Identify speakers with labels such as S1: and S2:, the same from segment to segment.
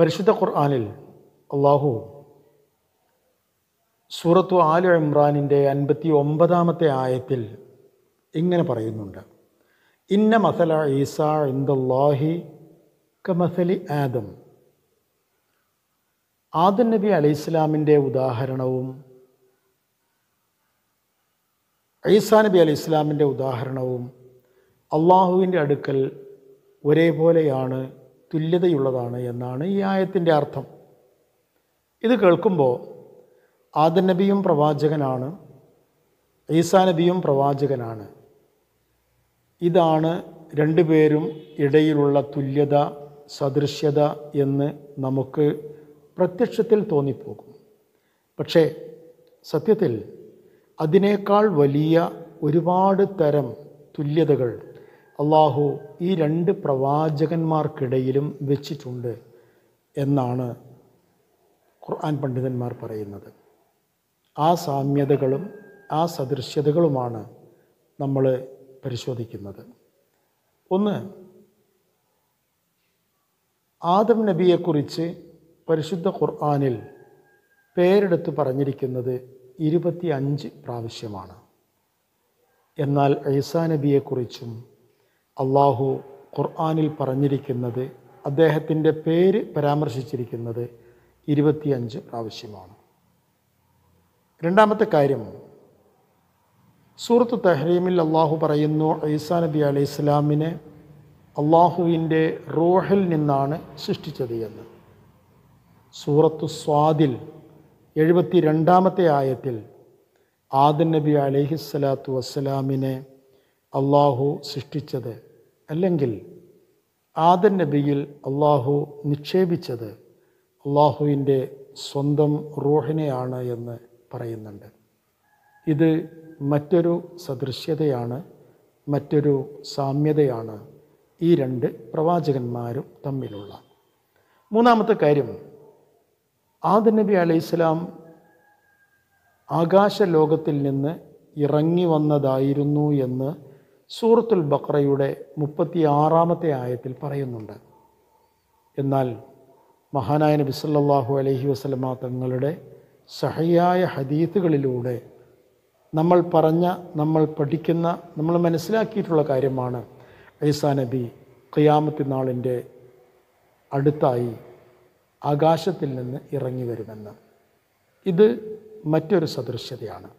S1: പരിശുദ്ധ ഖുർആാനിൽ അള്ളാഹു സൂറത്തു ആലു ഇമ്രാനിന്റെ അൻപത്തി ഒമ്പതാമത്തെ ആയത്തിൽ ഇങ്ങനെ പറയുന്നുണ്ട്. ഇന്ന മസല ഈസ ഇന്ദാഹി കമസലി ആദം. ആദം നബി അലൈഹി ഇസ്ലാമിന്റെ ഉദാഹരണവും ഈസാ നബി അലൈഹി ഇസ്ലാമിന്റെ ഉദാഹരണവും അള്ളാഹുവിന്റെ അടുക്കൽ ഒരേപോലെയാണ് തുല്യതയുള്ളതാണ് എന്നാണ് ഈ ആയത്തിന്റെ അർത്ഥം. ഇത് കേൾക്കുമ്പോൾ ആദൻ നബിയും പ്രവാചകനാണ് ഈസാ നബിയും പ്രവാചകനാണ്. ഇതാണ് രണ്ടുപേരും ഇടയിലുള്ള തുല്യത സദൃശ്യത എന്ന് നമുക്ക് പ്രത്യക്ഷത്തിൽ തോന്നിപ്പോകും. പക്ഷേ സത്യത്തിൽ അതിനേക്കാൾ വലിയ ഒരുപാട് തരം തുല്യതകൾ അള്ളാഹു ഈ രണ്ട് പ്രവാചകന്മാർക്കിടയിലും വെച്ചിട്ടുണ്ട് എന്നാണ് ഖുർആൻ പണ്ഡിതന്മാർ പറയുന്നത്. ആ സാമ്യതകളും ആ സദൃശ്യതകളുമാണ് നമ്മൾ പരിശോധിക്കുന്നത്. ഒന്ന് ആദം നബിയെക്കുറിച്ച് പരിശുദ്ധ ഖുർആാനിൽ പേരെടുത്ത് പറഞ്ഞിരിക്കുന്നത് ഇരുപത്തി അഞ്ച് പ്രാവശ്യമാണ്. എന്നാൽ ഐസാ നബിയെക്കുറിച്ചും അള്ളാഹു ഖുർആാനിൽ പറഞ്ഞിരിക്കുന്നത് അദ്ദേഹത്തിന്റെ പേര് പരാമർശിച്ചിരിക്കുന്നത് ഇരുപത്തിയഞ്ച് പ്രാവശ്യമാണ്. രണ്ടാമത്തെ കാര്യം സൂറത്ത് തഹ്രീമിൽ അള്ളാഹു പറയുന്നു ഐസാ നബി അലൈഹി ഇസ്ലാമിനെ അള്ളാഹുവിന്റെ റൂഹിൽ നിന്നാണ് സൃഷ്ടിച്ചത് എന്ന്. സൂറത്തു സ്വാദിൽ എഴുപത്തി രണ്ടാമത്തെ ആയത്തിൽ ആദൻ നബി അലൈഹിസ്സലാത്തു വസ്സലാമിനെ അള്ളാഹു സൃഷ്ടിച്ചത് അല്ലെങ്കിൽ ആദൻ നബിയിൽ അള്ളാഹു നിക്ഷേപിച്ചത് അള്ളാഹുവിന്റെ സ്വന്തം റൂഹിനെയാണ് എന്ന് പറയുന്നുണ്ട്. ഇത് മറ്റൊരു സദൃശ്യതയാണ് മറ്റൊരു സാമ്യതയാണ് ഈ രണ്ട് പ്രവാചകന്മാരും തമ്മിലുള്ള. മൂന്നാമത്തെ കാര്യം ആദൻ നബി അലൈഹിസ്ലാം ആകാശ ലോകത്തിൽ നിന്ന് ഇറങ്ങി വന്നതായിരുന്നു എന്ന് സൂറത്തുൽ ബക്രയുടെ മുപ്പത്തി ആറാമത്തെ ആയത്തിൽ പറയുന്നുണ്ട്. എന്നാൽ മഹാനായ നബി സല്ലാഹു അലഹി വസല്ലമ തങ്ങളുടെ സഹയായ ഹദീത്തുകളിലൂടെ നമ്മൾ പറഞ്ഞ നമ്മൾ പഠിക്കുന്ന നമ്മൾ മനസ്സിലാക്കിയിട്ടുള്ള കാര്യമാണ് ഐസാ നബി ഖിയാമത്തി നാളിന്റെ അടുത്തായി ആകാശത്തിൽ നിന്ന് ഇറങ്ങി വരുമെന്ന്. ഇത് മറ്റൊരു സദൃശ്യതയാണ്.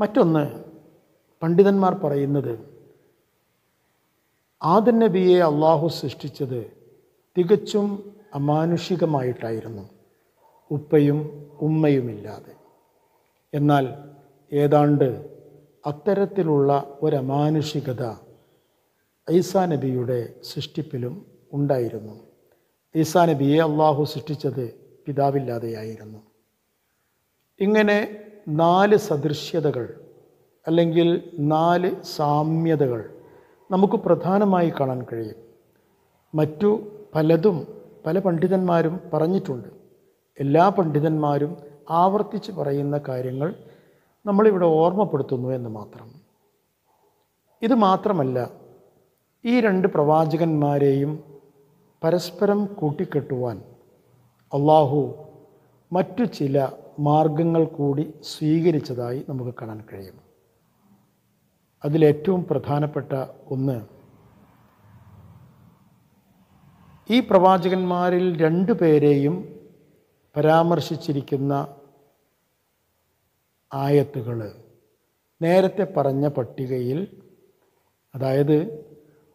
S1: മറ്റൊന്ന് പണ്ഡിതന്മാർ പറയുന്നത് ആദൻ നബിയെ അള്ളാഹു സൃഷ്ടിച്ചത് തികച്ചും അമാനുഷികമായിട്ടായിരുന്നു. ഉപ്പയും ഉമ്മയുമില്ലാതെ. എന്നാൽ ഏതാണ്ട് അത്തരത്തിലുള്ള ഒരമാനുഷികത ഈസാ നബിയുടെ സൃഷ്ടിപ്പിലും ഉണ്ടായിരുന്നു. ഈസാ നബിയെ അള്ളാഹു സൃഷ്ടിച്ചത് പിതാവില്ലാതെയായിരുന്നു. ഇങ്ങനെ നാല് സദൃശ്യതകൾ അല്ലെങ്കിൽ നാല് സാമ്യതകൾ നമുക്ക് പ്രധാനമായി കാണാൻ കഴിയും. മറ്റു പലതും പല പണ്ഡിതന്മാരും പറഞ്ഞിട്ടുണ്ട്. എല്ലാ പണ്ഡിതന്മാരും ആവർത്തിച്ച് പറയുന്ന കാര്യങ്ങൾ നമ്മളിവിടെ ഓർമ്മപ്പെടുത്തുന്നു എന്ന് മാത്രം. ഇത് മാത്രമല്ല ഈ രണ്ട് പ്രവാചകന്മാരെയും പരസ്പരം കൂട്ടിക്കെട്ടുവാൻ അള്ളാഹു മറ്റു ചില മാർഗങ്ങൾ കൂടി സ്വീകരിച്ചതായി നമുക്ക് കാണാൻ കഴിയും. അതിലേറ്റവും പ്രധാനപ്പെട്ട ഒന്ന്. ഈ പ്രവാചകന്മാരിൽ രണ്ടു പേരെയും പരാമർശിച്ചിരിക്കുന്ന ആയത്തുകൾ നേരത്തെ പറഞ്ഞ പട്ടികയിൽ അതായത്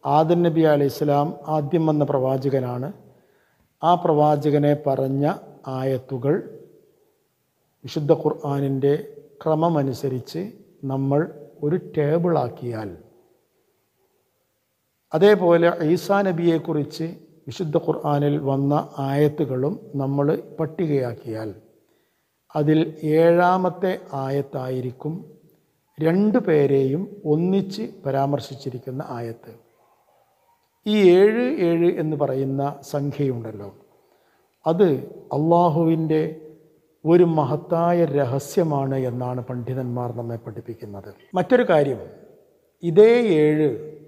S1: ആദൻ നബി അലൈഹി ഇസ്ലാം ആദ്യം വന്ന പ്രവാചകനാണ്. ആ പ്രവാചകനെ പറഞ്ഞ ആയത്തുകൾ വിശുദ്ധ ഖുർആാനിന്റെ ക്രമമനുസരിച്ച് നമ്മൾ ഒരു ടേബിളാക്കിയാൽ അതേപോലെ ഈസാ നബിയെക്കുറിച്ച് വിശുദ്ധ ഖുർആാനിൽ വന്ന ആയത്തുകളും നമ്മൾ പട്ടികയാക്കിയാൽ അതിൽ ഏഴാമത്തെ ആയത്തായിരിക്കും രണ്ടു പേരെയും ഒന്നിച്ച് പരാമർശിച്ചിരിക്കുന്ന ആയത്ത്. ഈ ഏഴ് ഏഴ് എന്ന് പറയുന്ന സംഖ്യയുണ്ടല്ലോ. അത് അള്ളാഹുവിന്റെ ഒരു മഹത്തായ രഹസ്യമാണ് എന്നാണ് പണ്ഡിതന്മാർ നമ്മെ പഠിപ്പിക്കുന്നത്. മറ്റൊരു കാര്യം ഇതേ ഏഴ്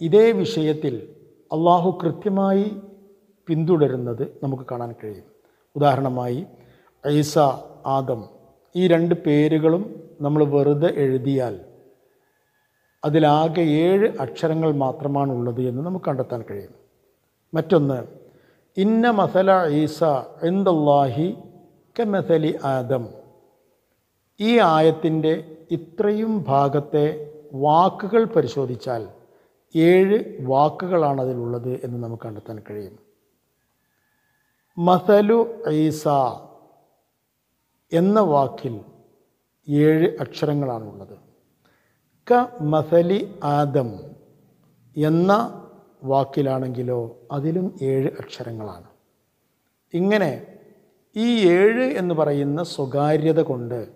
S1: ഇതേ വിഷയത്തിൽ അള്ളാഹു കൃത്യമായി പിന്തുടരുന്നത് നമുക്ക് കാണാൻ കഴിയും. ഉദാഹരണമായി ഐസ ആദം ഈ രണ്ട് പേരുകളും നമ്മൾ വെറുതെ എഴുതിയാൽ അതിലാകെ ഏഴ് അക്ഷരങ്ങൾ മാത്രമാണുള്ളത് എന്ന് നമുക്ക് കണ്ടെത്താൻ കഴിയും. മറ്റൊന്ന് ഇന്ന മസല ഈസ എന്തല്ലാഹി കമസലി ആദം. ഈ ആയത്തിന്റെ ഇത്രയും ഭാഗത്തെ വാക്കുകൾ പരിശോധിച്ചാൽ ഏഴ് വാക്കുകളാണ് അതിലുള്ളത് എന്ന് നമുക്ക് കണ്ടെത്താൻ കഴിയും. മസലു ഈസ എന്ന വാക്കിൽ ഏഴ് അക്ഷരങ്ങളാണുള്ളത്. ക മസലി ആദം എന്ന വാക്കിലാണെങ്കിലോ അതിലും ഏഴ് അക്ഷരങ്ങളാണ്. ഇങ്ങനെ ഈ ഏഴ് എന്ന് പറയുന്ന സ്വകാര്യത കൊണ്ട്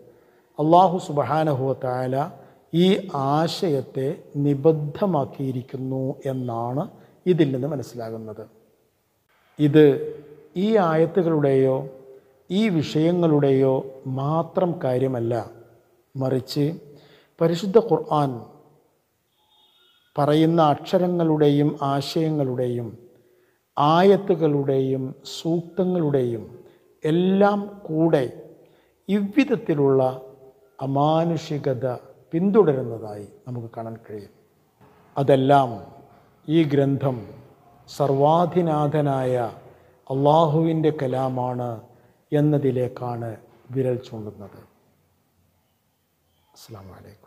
S1: അള്ളാഹു സുബഹാനഹുവത്തായ ഈ ആശയത്തെ നിബദ്ധമാക്കിയിരിക്കുന്നു എന്നാണ് ഇതിൽ നിന്ന് മനസ്സിലാകുന്നത്. ഇത് ഈ ആയത്തുകളുടെയോ ഈ വിഷയങ്ങളുടെയോ മാത്രം കാര്യമല്ല. മറിച്ച് പരിശുദ്ധ ഖുർആൻ പറയുന്ന അക്ഷരങ്ങളുടെയും ആശയങ്ങളുടെയും ആയത്തുകളുടെയും സൂക്തങ്ങളുടെയും എല്ലാം കൂടെ ഇவ்விധത്തിലുള്ള അമാനുഷികത പിന്തുടരുന്നതായി നമുക്ക് കാണാൻ കഴിയും. അതെല്ലാം ഈ ഗ്രന്ഥം സർവാധിനാഥനായ അള്ളാഹുവിന്റെ കലാമാണ് എന്നതിലേക്കാണ് വിരൽ ചൂണ്ടുന്നത്. അസ്സാം വലൈക്കും